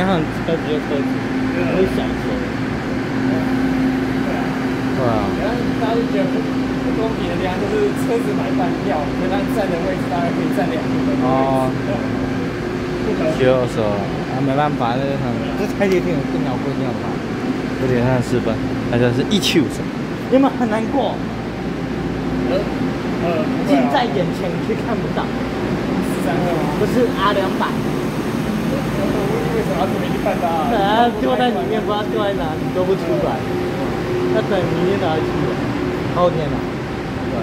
你看车子就车子，不是小车。对啊。然后大家就觉得不不公平的地方，就是车子买半票，所以他站的位置大概可以站两个人。哦。就是啊，没办法，这这台阶挺有更高规定的嘛。有点像私奔，而且是一七五升。你们很难过。呃呃，近在眼前却看不到。三二吗？不是 R 两百。为什么要特别去办的啊？啊，丢在里面，不知道丢在哪里，都不出来。要等明天才去，后天了。对。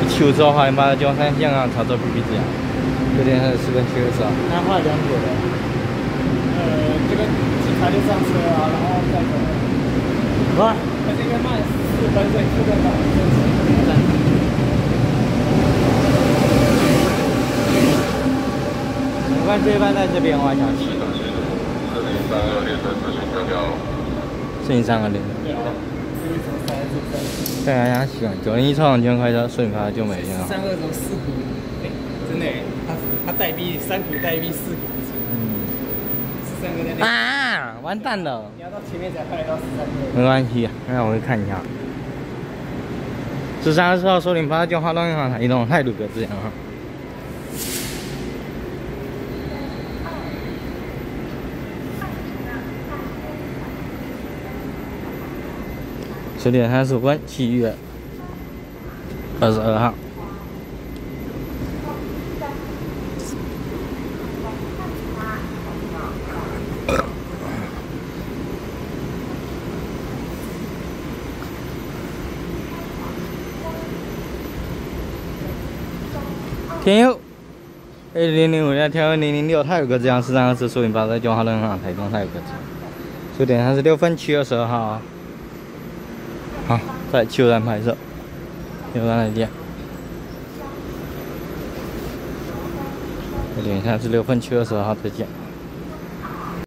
一秋之后，好像把江山香港炒作 PPT 啊，有点像私奔车是吧？那花两久的。呃，这个警察就上车啊，然后再走。不，他这边慢四分钟，四分钟。关这一班在这边，我还想骑。四零三二零。对啊，想骑。九零一超两千块车，顺发就没了。三二轴四股，哎，真的，他他代币三股代币四股。嗯。十三个在啊，完蛋了。你要到前面才拍到十三个。没关系，那我会看一下。十三号收零八九号东银行移动态度格子样哈。十点三十五分，七月二十二号。天佑，A 零零五幺天佑零零六，它有个这样，十三二四收银八在九号人行台中，它有个这样。十点三十六分，七月十二号。好，在秋山拍摄，秋山再见。我等一下是六分秋的时候再见。